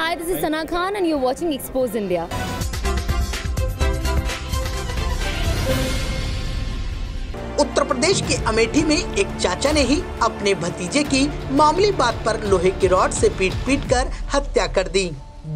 Hi, this is Sana Khan, and you're watching Expose India. Uttar Pradesh के अमेठी में एक चाचा ने ही अपने भतीजे की मामूली बात पर लोहे की रॉड से पीट पीट कर हत्या कर दी।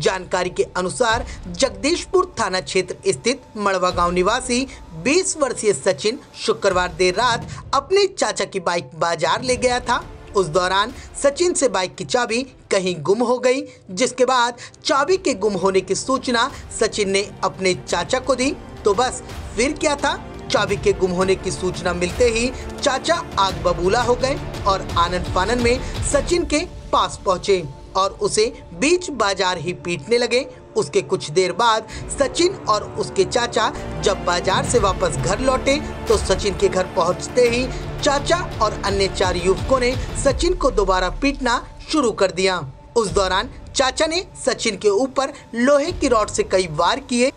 जानकारी के अनुसार जगदीशपुर थाना क्षेत्र स्थित मड़वा गाँव निवासी 20 वर्षीय सचिन शुक्रवार देर रात अपने चाचा की बाइक बाज़ार ले गया था। उस दौरान सचिन से बाइक की चाबी कहीं गुम हो गई, जिसके बाद चाबी के गुम होने की सूचना सचिन ने अपने चाचा को दी। तो बस, फिर क्या था? चाबी के गुम होने की सूचना मिलते ही चाचा आग बबूला हो गए और आनंद फानन में सचिन के पास पहुँचे और उसे बीच बाज़ार ही पीटने लगे उसके कुछ देर बाद सचिन और उसके चाचा जब बाज़ार से वापस घर लौटे तो सचिन के घर पहुँचते ही चाचा और अन्य चार युवकों ने सचिन को दोबारा पीटना शुरू कर दिया। उस दौरान चाचा ने सचिन के ऊपर लोहे की रॉड से कई वार किए,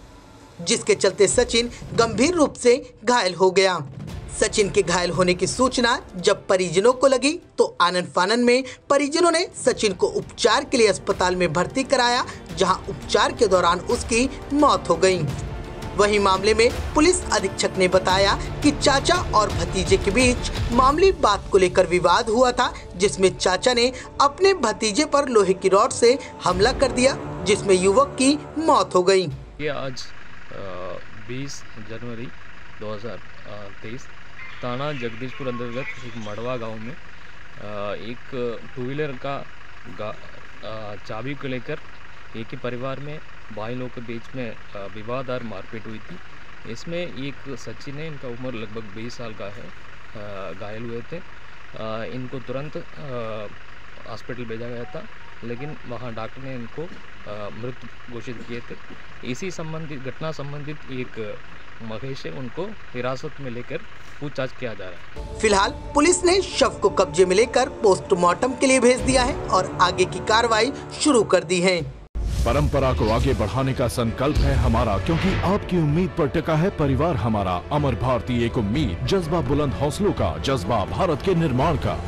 जिसके चलते सचिन गंभीर रूप से घायल हो गया। सचिन के घायल होने की सूचना जब परिजनों को लगी तो आनंद फानन में परिजनों ने सचिन को उपचार के लिए अस्पताल में भर्ती कराया, जहाँ उपचार के दौरान उसकी मौत हो गई। वहीं मामले में पुलिस अधीक्षक ने बताया कि चाचा और भतीजे के बीच मामूली बात को लेकर विवाद हुआ था, जिसमें चाचा ने अपने भतीजे पर लोहे की रॉड से हमला कर दिया, जिसमें युवक की मौत हो गई। ये आज बीस जनवरी 2023 थाना जगदीशपुर अंतर्गत मड़वा गाँव में एक टू व्हीलर का चाबी को लेकर एक ही परिवार में भाई लोग के बीच में विवाद और मारपीट हुई थी। इसमें एक सचिन है इनका उम्र लगभग 20 साल का है घायल हुए थे। इनको तुरंत हॉस्पिटल भेजा गया था, लेकिन वहाँ डॉक्टर ने इनको मृत घोषित किए थे। इसी संबंधित घटना संबंधित एक महेश है उनको हिरासत में लेकर पूछताछ किया जा रहा है। फ़िलहाल पुलिस ने शव को कब्जे में लेकर पोस्टमार्टम के लिए भेज दिया है और आगे की कार्रवाई शुरू कर दी है। परंपरा को आगे बढ़ाने का संकल्प है हमारा क्योंकि आपकी उम्मीद पर टिका है परिवार हमारा। अमर भारतीय एक उम्मीद जज्बा बुलंद हौसलों का जज्बा भारत के निर्माण का।